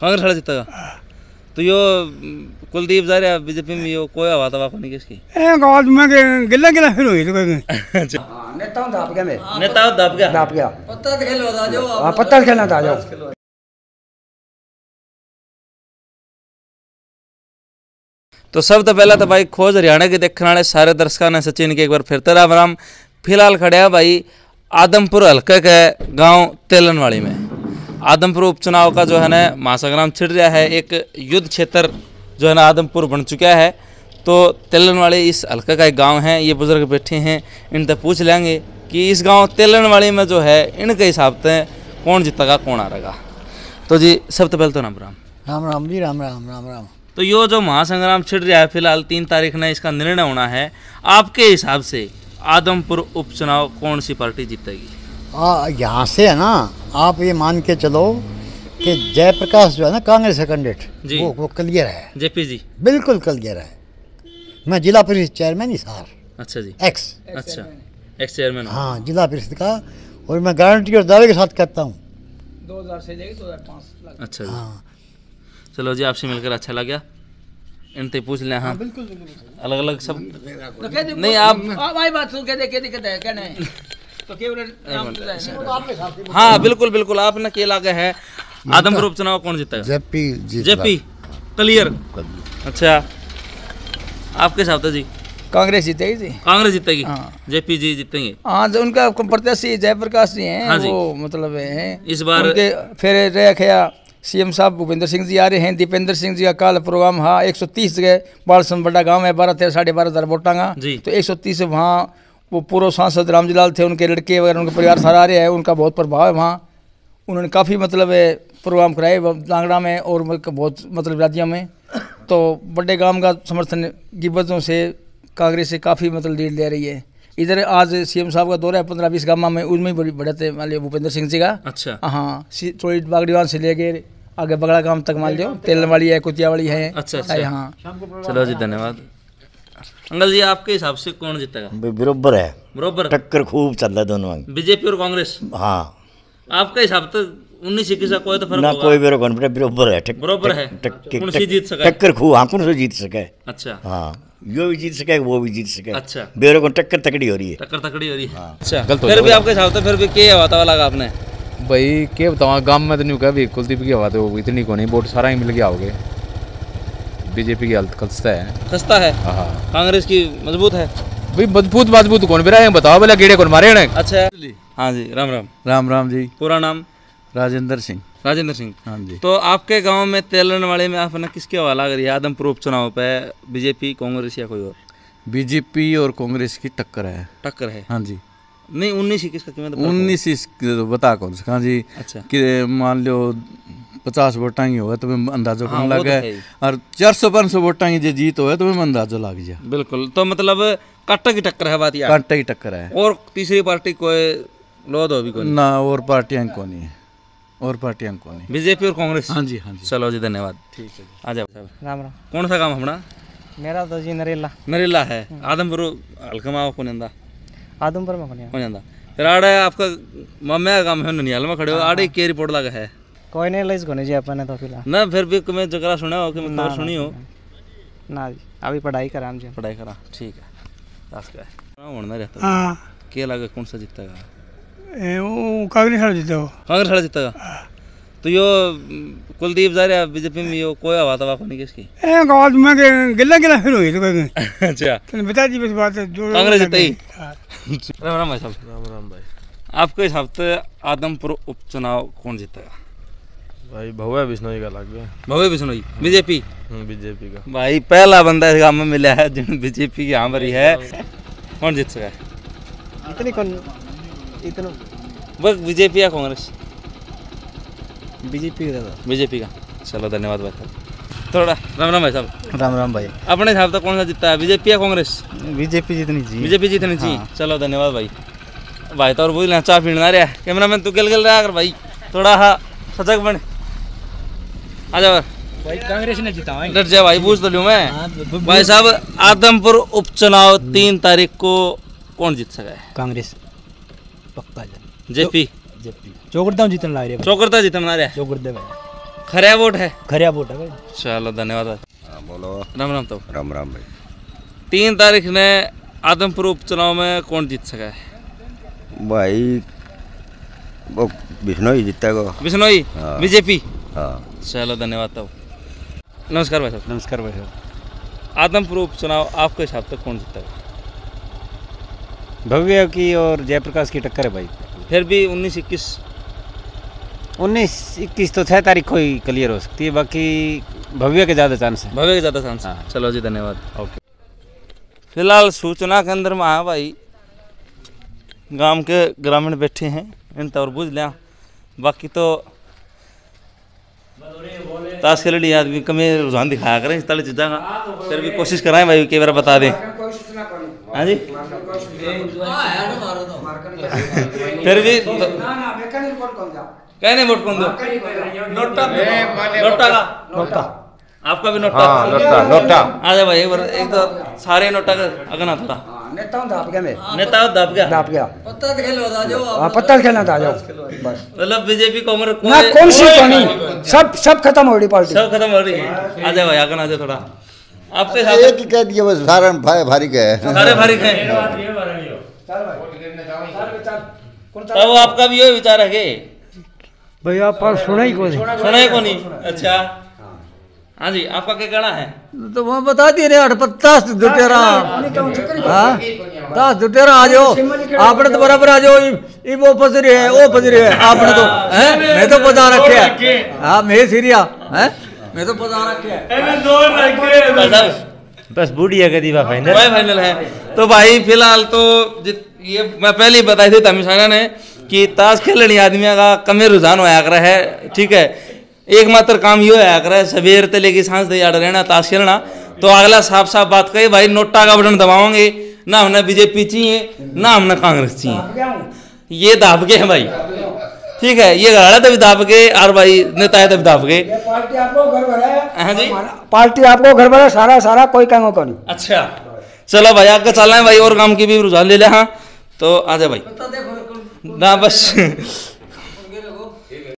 कांग्रेस वाला जीतेगा तो यो कुलदीप जा रहा बीजेपी में यो कोई हवा तवा नहीं किसकी? ए गाँव में गिल्ला गिल्ला फिर हुई तो कोई। नेता दाप गया मैं? नेता दब गया दाप गया पत्ता खेलो आ जाओ हाँ पत्ता खेलना था आ जाओ तो सब तो पहला तो भाई खोज हरियाणा के देखने वाले सारे दर्शकों ने सचिन के एक बार फिर तो राम राम। फ़िलहाल खड़े हैं भाई आदमपुर हल्के के गाँव तेलनवाड़ी में। आदमपुर उपचुनाव का जो है ना महासंग्राम छिड़ रहा है एक युद्ध क्षेत्र जो है ना आदमपुर बन चुका है। तो तेलनवाड़ी इस हल्के का एक गाँव है ये बुज़ुर्ग बैठे हैं इनसे पूछ लेंगे कि इस गाँव तेलनवाड़ी में जो है इनके हिसाब से कौन जीतेगा कौन हारेगा? तो जी सबसे पहले तो राम राम। राम राम जी राम राम राम राम। तो यो जो महासंग्राम छिड़ रहा है फ़िलहाल तीन तारीख ने इसका निर्णय होना है। आपके हिसाब से आदमपुर उपचुनाव कौन सी पार्टी जीतेगी? आ, यहाँ से है ना आप ये मान के चलो कि जयप्रकाश जो है ना कांग्रेस का कैंडिडेट वो वो क्लियर है जेपी जी बिल्कुल क्लियर है मैं जिला परिषद चेयरमैन हिसार अच्छा जी एक्स अच्छा एक्स चेयरमैन हाँ जिला परिषद का और मैं गारंटी और दावे के साथ कहता हूँ दो हज़ार से लेकर दो अच्छा जी हाँ चलो जी आपसे मिलकर अच्छा लगा इनसे पूछ लें हाँ बिल्कुल अलग अलग सब नहीं आप बात सुन के देखे दिक्कत है कहना है तो केवल नाम तो ना। हाँ। बिल्कुल बिल्कुल आपने के लागे है। आदमपुर उपचुनाव कौन जीतेगा? JP JP clear. अच्छा आपके हिसाब से जी? कांग्रेस जीतेगी जी। कांग्रेस जीतेगी? हाँ। जेपी जी जीतेंगे? हाँ जो उनका प्रत्याशी जयप्रकाश जी हैं हाँ जी। वो मतलब है इस बार- उनके फिर रह गया सीएम साहब भूपेंद्र सिंह जी आ रहे हैं दीपेंद्र सिंह जी का काल प्रोग्राम हाँ 130 जगह बालसन बड़ा गाँव है बारह तेरह साढ़े बारह हज़ार वोटां का जी। तो 130 वहाँ वो पूर्व सांसद रामजीलाल थे उनके लड़के वगैरह उनके परिवार सारा आ रहे हैं उनका बहुत प्रभाव है वहाँ। उन्होंने काफ़ी मतलब प्रोग्राम कराए लांगड़ा में और मतलब बहुत मतलब राज्यों में। तो बड़े गाँव का समर्थन गिब्बतों से कांग्रेस से काफ़ी मतलब लीड ले रही है। इधर आज सीएम साहब का दौरा है पंद्रह बीस गाँव में उनमें भी बड़ी बढ़त है मान लियो भूपेंद्र सिंह जी का। अच्छा। हाँ थोड़ी बागड़ीवान से लेके आगे बगड़ा गाँव तक मान लियो तेलन वाली है कुतिया वाली है। अच्छा, अच्छा। हाँ। चलो जी धन्यवाद। अंकल जी आपके हिसाब से कौन जीतेगा? बरोबर है। बरोबर। टक्कर खूब चल रहा है दोनों में। बीजेपी और कांग्रेस? हाँ। आपके हिसाब से उन्नीस इक्कीस का कोई तो फ़र्क ना कोई बेरो कौन बेटा बरोबर है। टक- बरोबर है। कौन सी जीत सके? टक्कर खूब हाँ कौन से जीत सके अच्छा। हाँ। यो भी जीत सके वो भी जीत सके अच्छा। बेरो को टक्कर तकड़ी हो रही है। टक्कर तकड़ी हो रही है। अच्छा फिर भी आपके हिसाब से फिर भी क्या हवा तवा लगा आपने? भाई के बताऊँ गाँव में तो नहीं कहा भी कुलदीप की हवा तो इतनी को नहीं वोट सारा ही मिल गया होगे। बीजेपी की हालत खस्ता है। खस्ता है? हाँ कांग्रेस की मज़बूत है? भाई मज़बूत मज़बूत कौन बेरा है? बताओ बोला गेड़े कौन मारे ने अच्छा। हाँ जी। राम राम। राम राम जी। पूरा नाम? राजेंद्र सिंह। राजेंद्र सिंह। हाँ जी। तो आपके गाँव में तेलन वाले में आपने किसके हवा लग रही है आदमपुर उपचुनाव पे बीजेपी कांग्रेस या कोई और? बीजेपी और कांग्रेस की टक्कर है। टक्कर है? हाँ जी। नहीं उन्नीस इक्कीस का कीमत उन्नीस इस बता कौन सा। हाँ जी अच्छा। कि मान लो पचास वोटा ही हो तो मैं अंदाज़ा हाँ, लग तो है है ही। और चार सौ पाँच सौ वोटा की जो जीत हो तो मैं अंदाज़ा लग गया। बिल्कुल तो मतलब कट्टा की टक्कर है बात यार। कांटा ही टक्कर है। और तीसरी पार्टी कोई हो भी कोई? ना और पार्टियाँ को नहीं है। और पार्टियाँ को नहीं बीजेपी और कांग्रेस? हाँ जी हाँ जी। चलो जी धन्यवाद। ठीक है आ जाओ। राम राम। कौन सा काम अपना? मेरा तो जी नरेला। नरेला है। आदमपुर हल्का माओ कौन जाता आदमपुर में हो जाता। फिर आड़े आपका मामे का काम है ननियाल में खड़े हो। आड़े के रिपोर्ट लगा है। कोई नहीं लाइस कोनी जी अपने तो फ़िलहाल। ना फिर भी मैं जगरा सुना हो कि मैं खबर सुनी हो? ना। जी अभी पढ़ाई करा हम जी पढ़ाई करा ठीक है। दास का है। होना रहता। हाँ। के लगे कौन सा जीतेगा ए, वो कांग्रेस वाला जीतेगा कांग्रेस वाला जीतेगा तो यो कुलदीप जा रहा बीजेपी में यो कोई हवा तवा नहीं किसकी? ए गाँव में के गिल्ला गिल्ला फिर हुई तो कोई अच्छा। तने बता दी बस बात है जो कांग्रेस जीतेगी हाँ। राम राम भाई साहब। राम राम भाई। आपके हिसाब से आदमपुर उपचुनाव कौन जीतेगा? भाई भव्या बिश्नोई का लग गया। भव्य बिश्नोई? बीजेपी? बीजेपी का। भाई पहला बंदा इस गाँव में मिला है जिन बीजेपी की ही है। कौन जीत सका इतनी कौन इतना बस बीजेपी या कांग्रेस? बीजेपी का बीजेपी का। चलो धन्यवाद भाई साहब। थोड़ा राम राम भाई साहब। राम राम भाई। अपने हिसाब से कौन सा जीतता है बीजेपी या कांग्रेस? बीजेपी जितनी जी बीजेपी जीतनी चाहिए चलो धन्यवाद भाई। भाई तो और बोल चाय पीना रहा कैमरा मैन तू गल गल रहा कर भाई। थोड़ा हाँ सजग बने। आ जाओ भाई कांग्रेस ने जीता डर जा भाई पूछ तो लूँ मैं। भाई साहब आदमपुर उपचुनाव तीन तारीख को कौन जीत सका है? कांग्रेस। पक्का जेपी जेपी चौकड़ता जीतने ला रहे चौकरता जीतना रहा। चौकड़ते खरिया वोट है। खरिया वोट है भाई। चलो धन्यवाद हाँ बोलो। राम राम तो। राम राम भाई। तीन तारीख ने आदमपुर उपचुनाव में कौन जीत सका है? भाई वो बिश्नोई जीतेगा बिश्नोई? हाँ। बीजेपी? हाँ। चलो धन्यवाद तो। नमस्कार भाई साहब। नमस्कार भाई साहब। आदमपुर उपचुनाव आपके हिसाब से कौन जीतेगा भव्य की और जयप्रकाश की टक्कर है भाई। फिर भी उन्नीस इक्कीस। उन्नीस इक्कीस तो छः तारीख को ही क्लियर हो सकती है बाकी भव्य के ज़्यादा चांस है। भव्य के ज़्यादा चांस है। चलो जी धन्यवाद। ओके फ़िलहाल सूचना केंद्र में आया भाई गाँव के ग्रामीण बैठे हैं इन तो और बुझ लिया। बाकी तो ताश के लिए आदमी कमी रुझान दिखाया करें इस तरह चीज़ा का। फिर भी कोशिश कराएँ भाई कई बार बता दें। हाँ जी। फिर भी कहने वोट कौन दो नोटा। नोटा। का नोटा। आपका भी नोटा। हाँ, नोटा, नोटा। आ जा भाई एक बार एक तो सारे नोटा का अगना थोड़ा नेता हूँ दाप गया मैं? नेता दब गया दाप गया पत्ता खेलो जाओ हाँ पत्ता खेलना था जाओ। बस। मतलब बीजेपी कांग्रेस ना कौन सी नहीं सब सब खत्म हो रही पार्टी। सब खत्म हो रही। है आ जाओ भाई आगन आ जाओ थोड़ा। आपके एक ही कह दिया बस। सारा भाई भारी का है। सारे भारी खाए तब आपका भी यही विचार है कि? भैया पर सुना ही कौन सुना ही को नहीं अच्छा। हाँ जी आपका क्या कहना है? तो वहाँ बता दिए रे पचास जुटेरा हाँ दस जुटेरा आ जाओ। आपने तो बराबर आ जाओ ई- ई वो फस रहे है वो फस रहे है। आपने तो हैं। मैं तो पता रखे है। हाँ मैं सीरिया। हैं? मैं तो पता रखे है। बस बूढ़िया का दीवा फाइनल भाई फाइनल है। तो भाई फ़िलहाल तो ये मैं पहले ही बताई थी तमिशाना ने कि ताश खेलनी आदमियों का कमे रुझान होया कर है ठीक है? एकमात्र काम ये होया कर है सवेर से लेके सांस से याद रहना ताश खेलना। तो अगला साफ़ साफ़ बात कही भाई नोटा का बटन दबाओगे ना हमने बीजेपी चाहिए ना हमने कांग्रेस चाहिए ये दाब के हैं भाई। ठीक है ये गड़ा तभी दाब के और भाई नेता है तभी विधाप के पार्टी आपको घर भरा है। हाँ जी। पार्टी आपको घर भरा सारा सारा कोई काम को नहीं। अच्छा। चलो भाई आगे चलना है भाई और काम की भी रुझान ले ले हाँ। तो आ जाए भाई। ना बस।